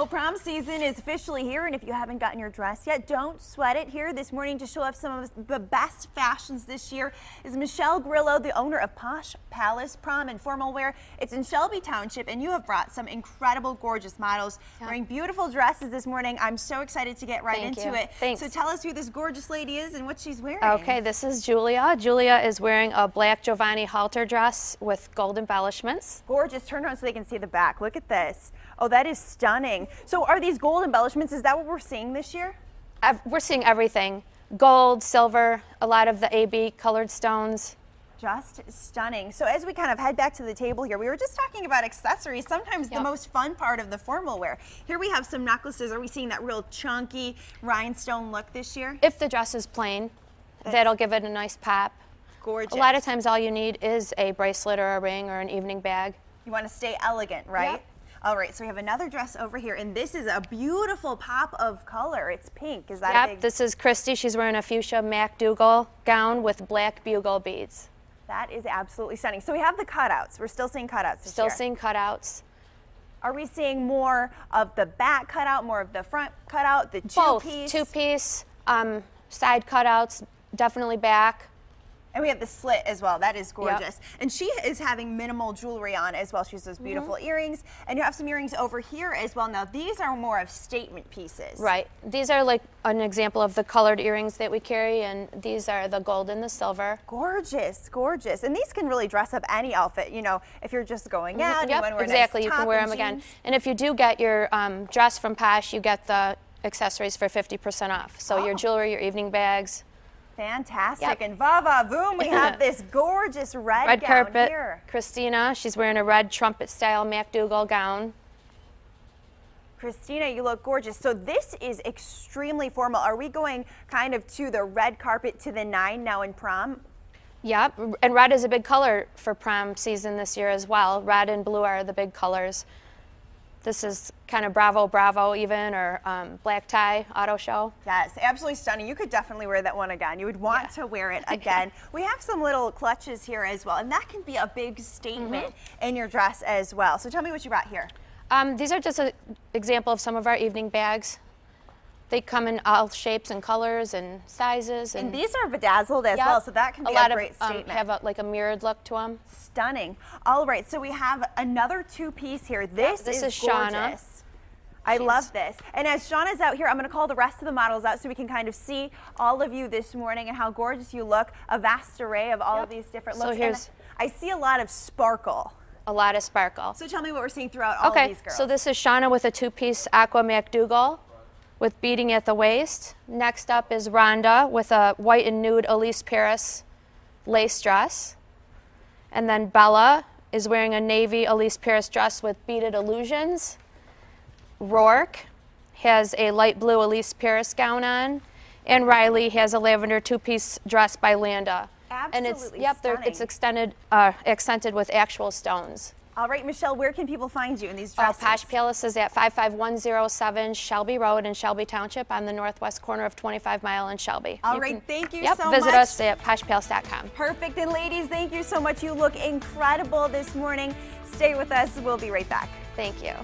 Well, prom season is officially here, and if you haven't gotten your dress yet, don't sweat it. Here this morning to show off some of the best fashions this year is Michelle Grillo, the owner of Posh Palace Prom and Formal Wear. It's in Shelby Township, and you have brought some incredible, gorgeous models Yeah. wearing beautiful dresses this morning. I'm so excited to get right Thank into you. it. Thanks. So tell us who this gorgeous lady is and what she's wearing. Okay, this is Julia. Julia is wearing a black Jovani halter dress with gold embellishments. Gorgeous. Turn around so they can see the back. Look at this. Oh, that is stunning. So are these gold embellishments, is that what we're seeing this year? We're seeing everything gold, silver, a lot of the AB colored stones. Just stunning. So as we kind of head back to the table here, we were just talking about accessories, sometimes the most fun part of the formal wear. Here we have some necklaces. Are we seeing that real chunky rhinestone look this year? If the dress is plain, that'll give it a nice pop. Gorgeous. A lot of times, all you need is a bracelet or a ring or an evening bag. You want to stay elegant, right? Yep. All right, so we have another dress over here, and this is a beautiful pop of color. It's pink. Is that Yep, big? this is Christy. She's wearing a fuchsia Mac Duggal gown with black bugle beads. that is absolutely stunning. So we have the cutouts. We're still seeing cutouts Still year. seeing cutouts. Are we seeing more of the back cutout, more of the front cutout, the two-piece? Both piece? two piece, um, side cutouts, definitely back. And we have the slit as well. That is gorgeous. And she is having minimal jewelry on as well. She has those Mm-hmm. beautiful earrings. And you have some earrings over here as well. Now, these are more of statement pieces. Right. These are like an example of the colored earrings that we carry, and these are the gold and the silver. Gorgeous, gorgeous. And these can really dress up any outfit. You know, if you're just going out, you Yep, want to wear a nice exactly. you can wear them again. And if you do get your um, dress from Posh, you get the accessories for 50% off. So Oh. your jewelry, your evening bags, Fantastic. Yep. And va va boom, we have this gorgeous red, red gown carpet. here. Christina, she's wearing a red trumpet style Mac Duggal gown. Christina, you look gorgeous. So this is extremely formal. Are we going kind of to the red carpet to the nine now in prom? Yep, and red is a big color for prom season this year as well. Red and blue are the big colors. This is kind of Bravo Bravo even, or um, black tie auto show. Yes, absolutely stunning. You could definitely wear that one again. You would want Yeah. to wear it again. we have some little clutches here as well, and that can be a big statement Mm-hmm. in your dress as well. So tell me what you brought here. Um, these are just an example of some of our evening bags. They come in all shapes and colors and sizes. And, And these are bedazzled as Yep, well, so that can be a lot great of, um, statement. have a, like a mirrored look to them. Stunning. All right, so we have another two-piece here. This, this is, is Shauna. gorgeous. I love this. And as Shauna's out here, I'm going to call the rest of the models out so we can kind of see all of you this morning and how gorgeous you look. A vast array of all of these different So looks. And here's- I see a lot of sparkle. A lot of sparkle. So tell me what we're seeing throughout all of these girls. so this is Shauna with a two-piece aqua Mac Duggal with beading at the waist. Next up is Rhonda with a white and nude Alyce Paris lace dress. And then Bella is wearing a navy Alyce Paris dress with beaded illusions. Rourke has a light blue Alyce Paris gown on. And Riley has a lavender two-piece dress by Landa. And it's yep, it's extended, uh, accented with actual stones. All right, Michelle, where can people find you in these Uh, dresses? Posh Palace is at 55107 Shelby Road in Shelby Township on the northwest corner of 25 Mile in Shelby. All You right, thank you yep, so visit much. Visit us at poshpalace.com. Perfect. And ladies, thank you so much. You look incredible this morning. Stay with us. We'll be right back. Thank you.